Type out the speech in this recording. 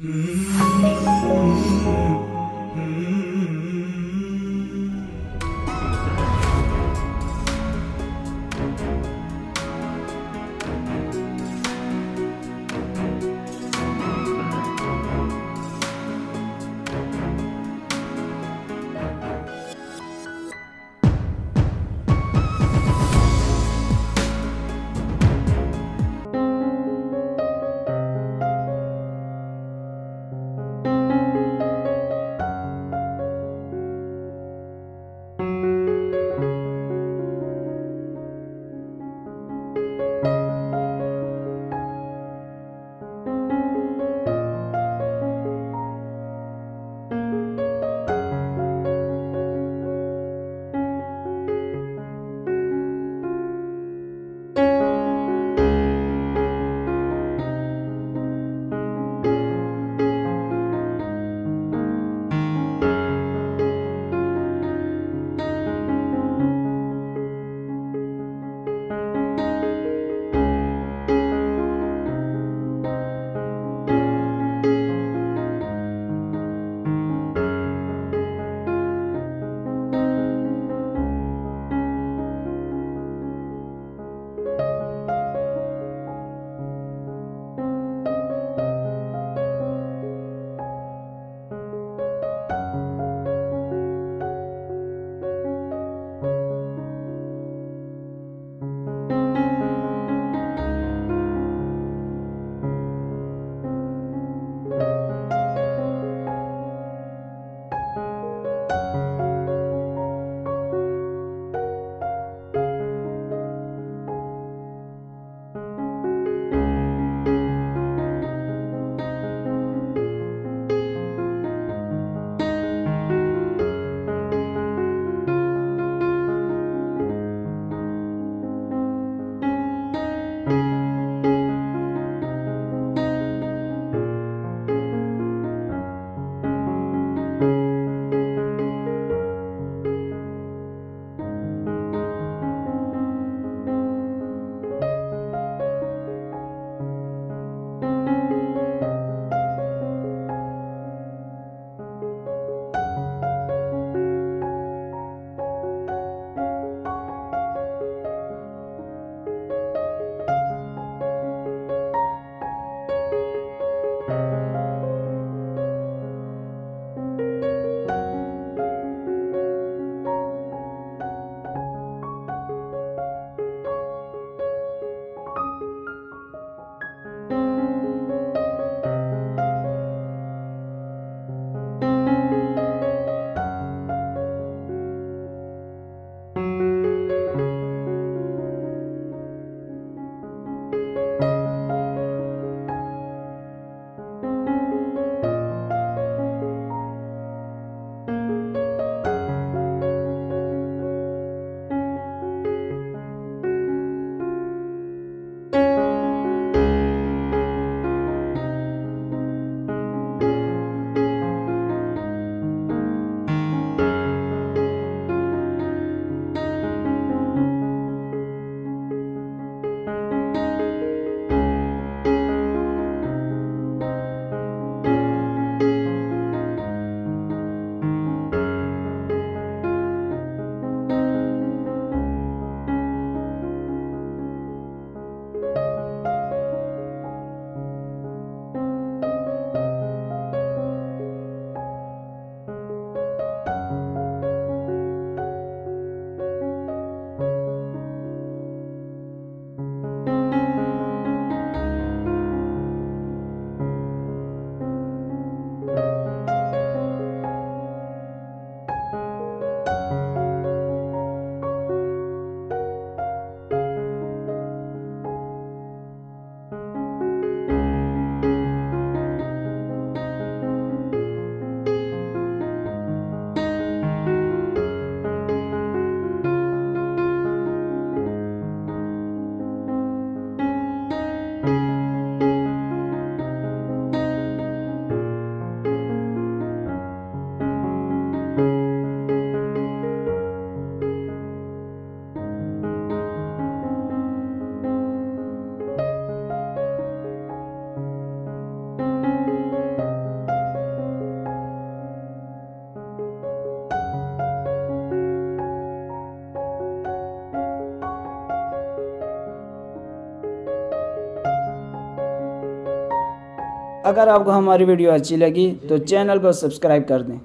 Mm-hmm. Mm-hmm. Hmm. अगर आपको हमारी वीडियो अच्छी लगी तो चैनल को सब्सक्राइब कर दें।